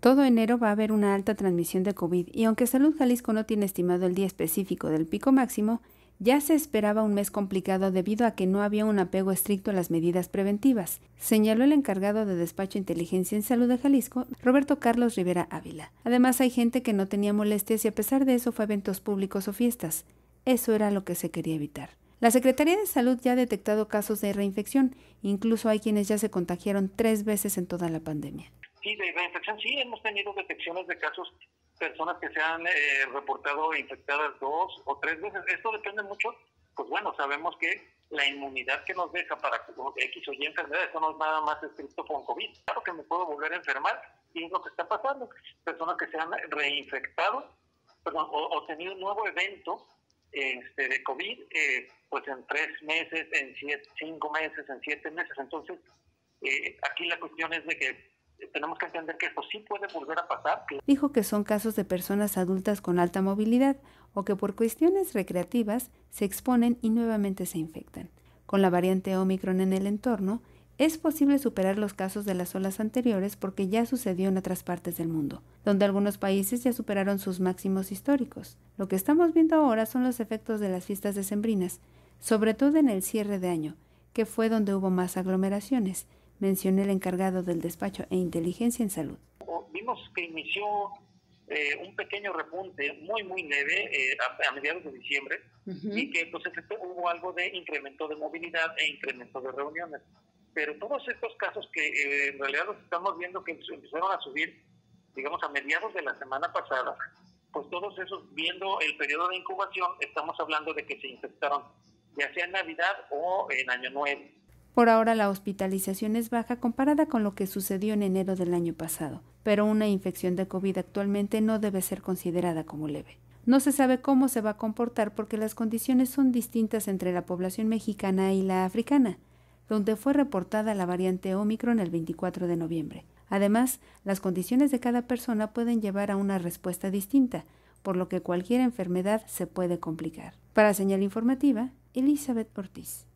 Todo enero va a haber una alta transmisión de COVID y aunque Salud Jalisco no tiene estimado el día específico del pico máximo, ya se esperaba un mes complicado debido a que no había un apego estricto a las medidas preventivas, señaló el encargado de despacho Inteligencia en Salud de Jalisco, Roberto Carlos Rivera Ávila. Además hay gente que no tenía molestias y a pesar de eso fue a eventos públicos o fiestas. Eso era lo que se quería evitar. La Secretaría de Salud ya ha detectado casos de reinfección, incluso hay quienes ya se contagiaron tres veces en toda la pandemia. Sí, de reinfección sí, hemos tenido detecciones de casos, personas que se han eh, reportado infectadas dos o tres veces. Esto depende mucho, pues bueno, sabemos que la inmunidad que nos deja para X o Y enfermedad, eso no es nada más estricto con COVID. Claro que me puedo volver a enfermar y es lo que está pasando. Personas que se han reinfectado perdón, o, tenido un nuevo evento este, de COVID, eh, pues en tres meses, en cinco meses, en siete meses. Entonces, eh, aquí la cuestión es de que tenemos que entender que esto sí puede volver a pasar. Dijo que son casos de personas adultas con alta movilidad o que por cuestiones recreativas se exponen y nuevamente se infectan. Con la variante Omicron en el entorno, es posible superar los casos de las olas anteriores porque ya sucedió en otras partes del mundo, donde algunos países ya superaron sus máximos históricos. Lo que estamos viendo ahora son los efectos de las fiestas decembrinas, sobre todo en el cierre de año, que fue donde hubo más aglomeraciones, mencionó el encargado del despacho e inteligencia en salud. Vimos que inició eh, un pequeño repunte muy, muy leve eh, a, mediados de diciembre y que pues, hubo algo de incremento de movilidad e incremento de reuniones. Pero todos estos casos que eh, en realidad los estamos viendo que empezaron a subir, digamos, a mediados de la semana pasada, pues todos esos, viendo el periodo de incubación, estamos hablando de que se infectaron ya sea en Navidad o en Año Nuevo. Por ahora la hospitalización es baja comparada con lo que sucedió en enero del año pasado, pero una infección de COVID actualmente no debe ser considerada como leve. No se sabe cómo se va a comportar porque las condiciones son distintas entre la población mexicana y la africana, donde fue reportada la variante Omicron el 24 de noviembre. Además, las condiciones de cada persona pueden llevar a una respuesta distinta, por lo que cualquier enfermedad se puede complicar. Para señal informativa, Elizabeth Ortiz.